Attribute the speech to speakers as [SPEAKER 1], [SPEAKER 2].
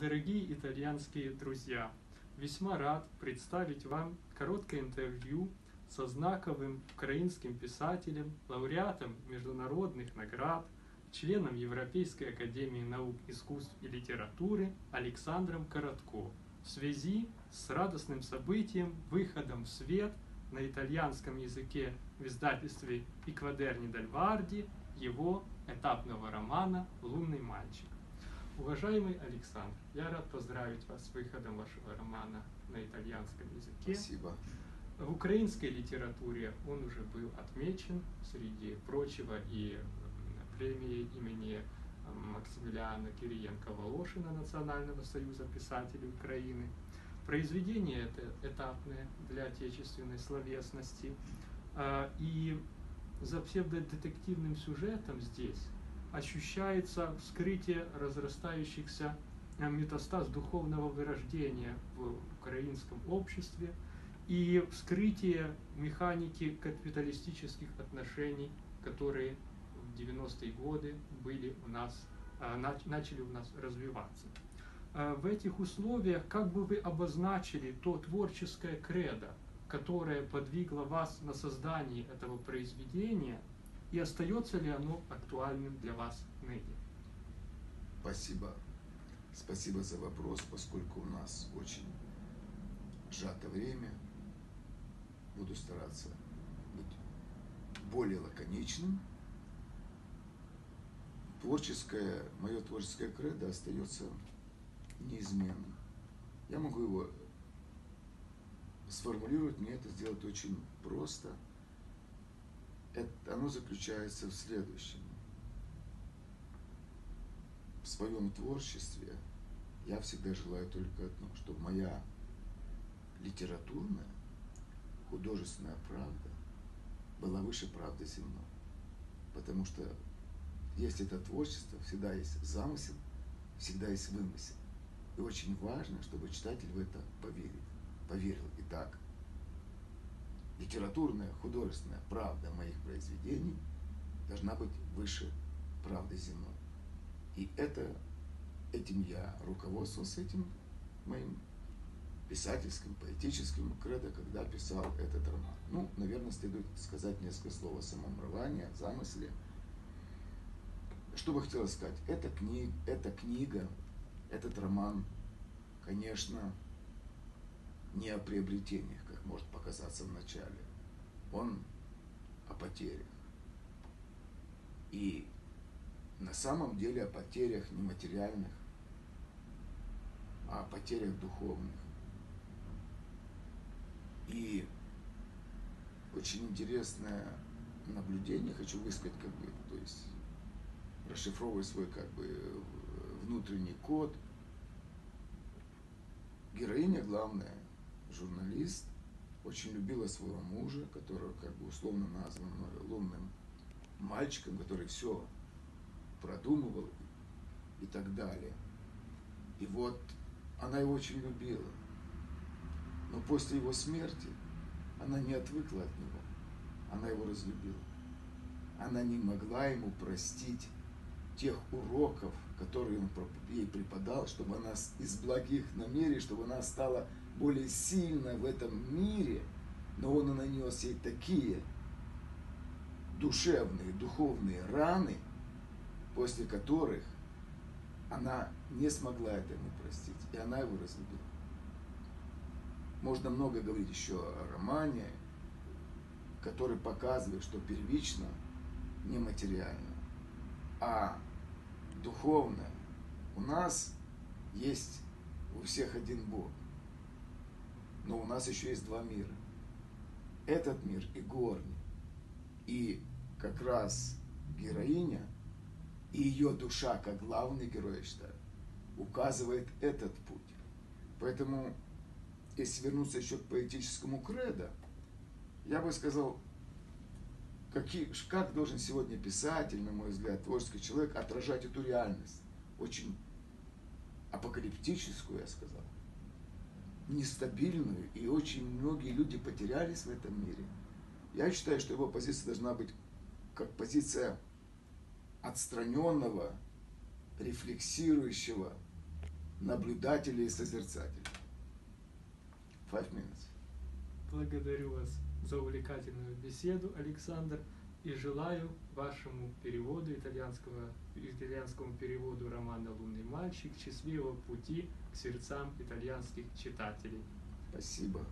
[SPEAKER 1] Дорогие итальянские друзья, весьма рад представить вам короткое интервью со знаковым украинским писателем, лауреатом международных наград, членом Европейской академии наук, искусств и литературы Александром Коротко в связи с радостным событием, выходом в свет на итальянском языке в издательстве «Иквадерни Дель Варди» его этапного романа «Лунный мальчик». Уважаемый Александр, я рад поздравить вас с выходом вашего романа на итальянском языке.
[SPEAKER 2] Спасибо.
[SPEAKER 1] В украинской литературе он уже был отмечен среди прочего и премией имени Максимилиана Кириенко-Волошина Национального союза писателей Украины. Произведение это этапное для отечественной словесности. А, и за псевдодетективным сюжетом здесь ощущается вскрытие разрастающихся э, метастаз духовного вырождения в украинском обществе и вскрытие механики капиталистических отношений, которые в 90-е годы были у нас, э, начали у нас развиваться. Э, в этих условиях как бы вы обозначили то творческое кредо, которое подвигло вас на создание этого произведения – и остается ли оно актуальным для вас ныне?
[SPEAKER 2] Спасибо. Спасибо за вопрос, поскольку у нас очень сжато время. Буду стараться быть более лаконичным. Творческое, мое творческое кредо остается неизменным. Я могу его сформулировать, мне это сделать очень просто – это, оно заключается в следующем. В своем творчестве я всегда желаю только одно, чтобы моя литературная, художественная правда была выше правды земной. Потому что если это творчество, всегда есть замысел, всегда есть вымысел. И очень важно, чтобы читатель в это поверил. Поверил. Итак, литературная, художественная правда моих произведений должна быть выше правды земной. И это, этим я руководствовался, этим моим писательским, поэтическим кредо, когда писал этот роман. Ну, наверное, следует сказать несколько слов о самом романе, о замысле. Что бы хотелось сказать? Эта, кни... эта книга, этот роман, конечно, не о приобретениях, может показаться в начале. Он о потерях. И на самом деле о потерях не материальных, а о потерях духовных. И очень интересное наблюдение хочу высказать, как бы, то есть расшифровывая свой как бы внутренний код. Героиня главная, журналист, очень любила своего мужа, которого как бы условно назван лунным мальчиком, который все продумывал и так далее. И вот она его очень любила. Но после его смерти она не отвыкла от него. Она его разлюбила. Она не могла ему простить тех уроков, которые он ей преподал, чтобы она из благих намерений, чтобы она стала более сильно в этом мире, но он нанес ей такие душевные, духовные раны, после которых она не смогла это ему простить, и она его разлюбила. Можно много говорить еще о романе, который показывает, что первично нематериально, а духовно у нас есть у всех один Бог. Но у нас еще есть два мира. Этот мир и горний. И как раз героиня и ее душа, как главный герой, я считаю, указывает этот путь. Поэтому, если вернуться еще к поэтическому кредо, я бы сказал, какие, как должен сегодня писатель, на мой взгляд, творческий человек отражать эту реальность. Очень апокалиптическую, я сказал нестабильную, и очень многие люди потерялись в этом мире. Я считаю, что его позиция должна быть как позиция отстраненного, рефлексирующего наблюдателей и созерцателей. Five minutes.
[SPEAKER 1] Благодарю вас за увлекательную беседу, Александр, и желаю вашему переводу итальянского, итальянскому переводу романа «Лунный мальчик» счастливого пути к сердцам итальянских читателей.
[SPEAKER 2] Спасибо.